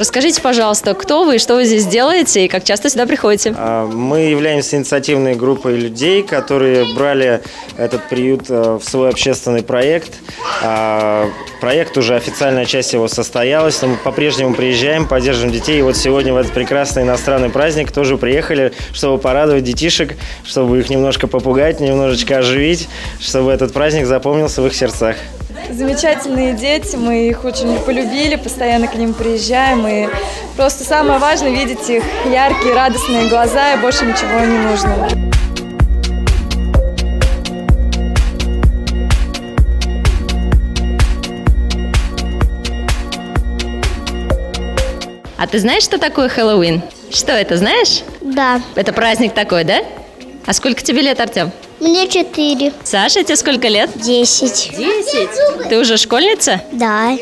Расскажите, пожалуйста, кто вы, что вы здесь делаете и как часто сюда приходите? А, Мы являемся инициативной группой людей, которые брали этот приют э, в свой общественный проект. А, Проект уже официальная часть его состоялась, но мы по-прежнему приезжаем, поддерживаем детей. И вот сегодня в этот прекрасный иностранный праздник тоже приехали, чтобы порадовать детишек, чтобы их немножко попугать, немножечко оживить, чтобы этот праздник запомнился в их сердцах. Замечательные дети, мы их очень полюбили, постоянно к ним приезжаем. И просто самое важное видеть их яркие, радостные глаза, и больше ничего не нужно. А ты знаешь, что такое Хэллоуин? Что это, знаешь? Да. Это праздник такой, да? А сколько тебе лет, Артем? Мне четыре. Саша, тебе сколько лет? Десять. Десять. Ты уже школьница? Да.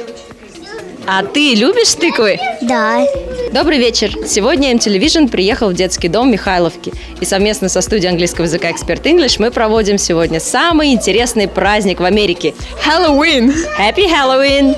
А ты любишь тыквы? Да. Добрый вечер. Сегодня M-Television приехал в детский дом Михайловки. И совместно со студией английского языка Expert English мы проводим сегодня самый интересный праздник в Америке – Хэллоуин. Happy Halloween!